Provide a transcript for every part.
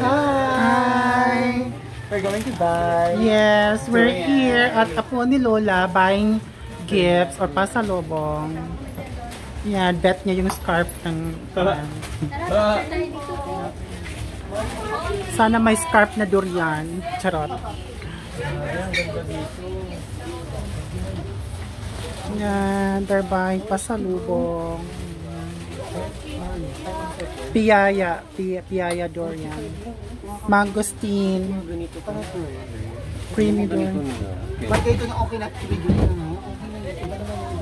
Hi! We're going to buy. Yes, we're here at Apo ni Lola buying gifts or pasalubong. Yan, bet niya yung scarf ng... um, sana may scarf na durian. Charot. Yan, they're buying pasalubong. Piyaya, pi- piyaya. Mangosteen. Pa na to. Creamy durian. Ba't ito na okay na video na ito.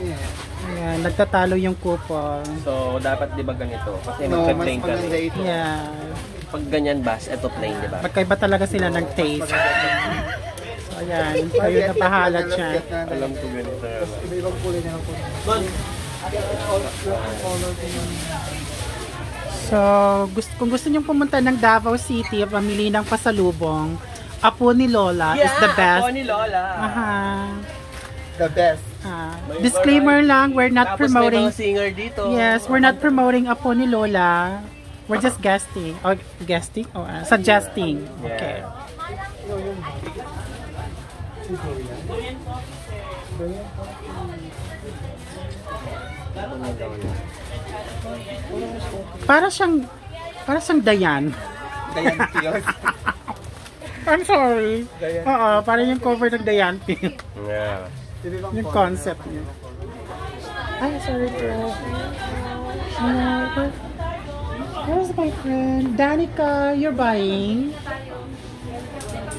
Eh. Ayan, nagtatalo yung coupon. So, dapat di ba ganito? Kasi No, maganda ito. Yeah. Pag ganyan bas, eto plain, di ba? Magkaiba talaga sila ng taste. So, ayan. Kayo na bahala dyan. Alam ko ganito. Iba-ibang kulay na lang po. So, gusto, kung gusto nyo pumunta ng Davao City, pamili ng pasalubong, Apo ni Lola is the best. Ako ni Lola. Aha. The best. Ah. Disclaimer lang, we're not Tapos promoting. mga singer dito. Yes, we're not promoting Apo ni Lola. We're just guesting. Oh, guesting? Oh, ah, suggesting. Okay. Para siyang para siyang Dayan. Dayan. I'm sorry. Dayan. Oo, parang yung cover ng Dayan Pink. Yeah. Yung concept niya. Ay, sorry bro. Uh, where- where's my friend? Danica, you're buying?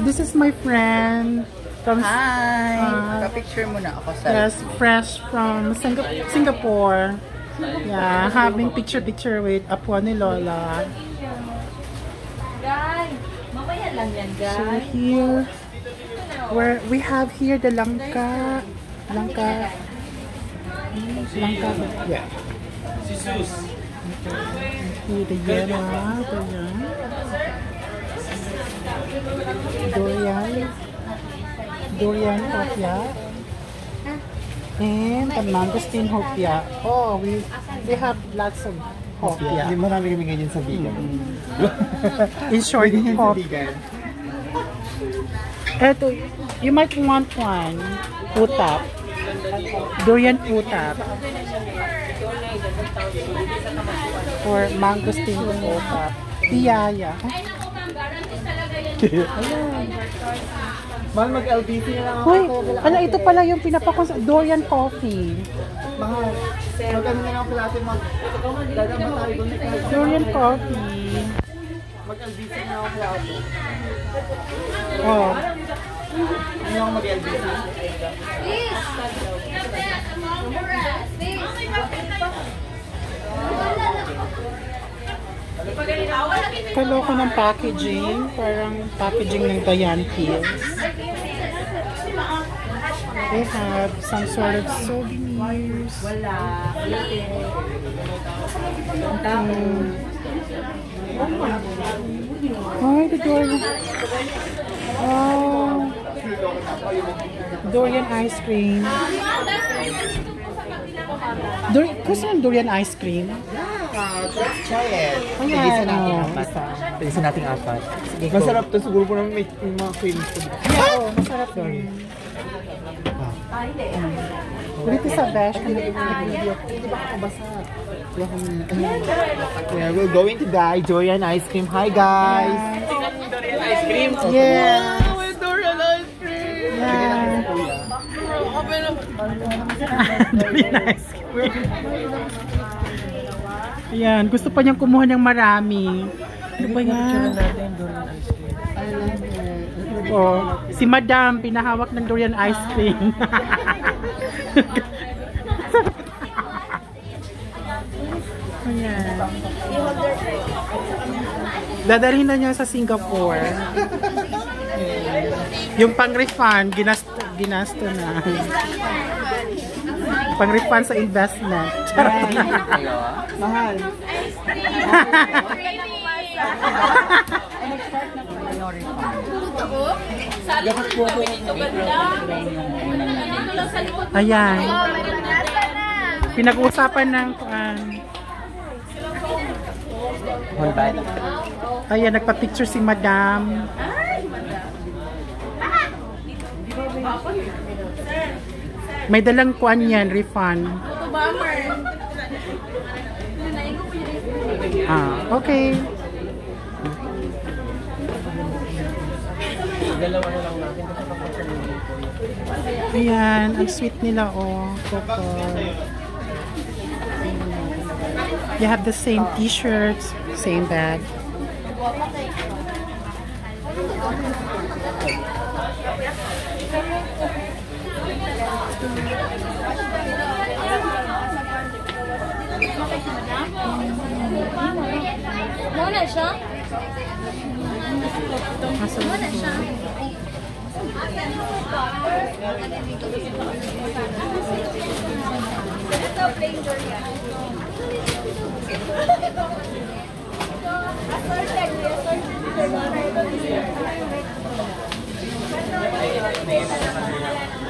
This is my friend from Hi! Ah. Pa-picture muna ako sa... yes, fresh from Singa- Singapore. Yeah, having picture-picture with Apo ni Lola. Guys, mamaya lang yan, So guys. here, where we have here the langka, langka, langka, Yeah. here the yellow, the yan. Durian, hopia, and the mangosteen hopia. Oh, we we have lots of hopia. Hindi marami kami ganyan sa vegan. In short, Ganyan sa hop. vegan. Eto, you might want one. Utap. Durian utap. Or mangosteen utap. Piyaya. Mahal mag-LBC na lang ako. Uy, ala ito pala yung pinapakons Durian coffee. Mahal. Mag-ano na lang ako natin mag... Dadama tayo doon. Durian coffee. Mag-LBC na ako natin. Oh, Hindi ako mag-LBC. Kaloko ng packaging. Parang packaging ng Dayan Pills. They have some sort of souvenirs. Ay, the Dorian. Oh. Dorian ice cream. Dur gusto durian ice cream? Ah, let's try it. Ayan, Tigisan natin oh. apat. Tigisan natin apat. Masarap to. Siguro po naman may, may mga creams to. Oo, masarap yun. Dito sa Besh, kami Hindi ba ako basa? Ko. Yeah, we're going to buy Dorian ice cream. Hi guys! Ice cream. Yeah. with Dorian ice cream. Yeah. Durian ice cream. Ayan, gusto pa niyang kumuha ng marami. Ano ba yan? Oh, si Madam, pinahawak ng durian ice cream. Ayan. Dadalhin na niya sa Singapore. Yung pang-refund, ginasto, ginasto na. Pang-refund sa investment. Mahal. Ayan. Pinag-uusapan ng body. Ayan, nagpa-picture si Madam. May dalang kuan yan, refund. Ah, okay. Ayan, ang sweet nila, oh. Coco. You have the same t-shirts, same bag. Muna siya? Muna siya? Yan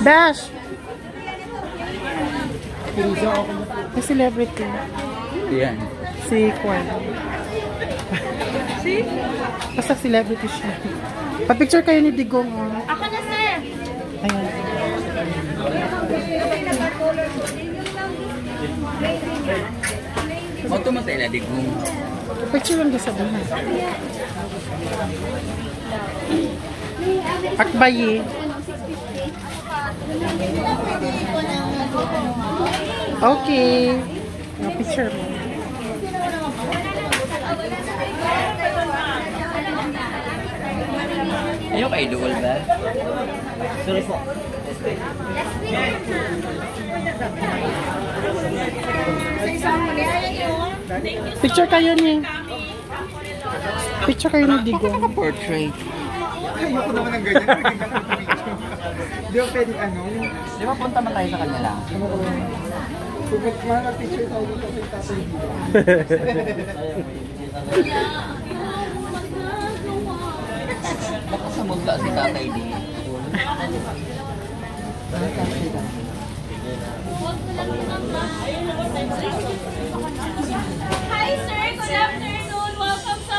Dash! May celebrity. Yan. Si Kwan. Si? Basta celebrity siya. Pa-picture kayo ni Digong. Oh. Ako na sir. Ayan. Auto mo tayo nadig mo. Picture lang sa buhay. Akbayi. Okay. Yung picture mo. Ayaw kay Duol ba? Sorry po. Picture kayo ni Picture kayo ni Digong. Portrait. Ayoko naman ng ganyan. Di ba pwedeng ano? Di ba punta man tayo sa kanya lang? Sugat mga picture tayo dito kay Tatay Dito. Baka sa munda si tatay di. Hi sir, good afternoon. Welcome sa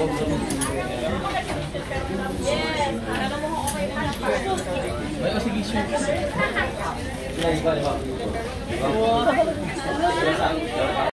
Yes, para mo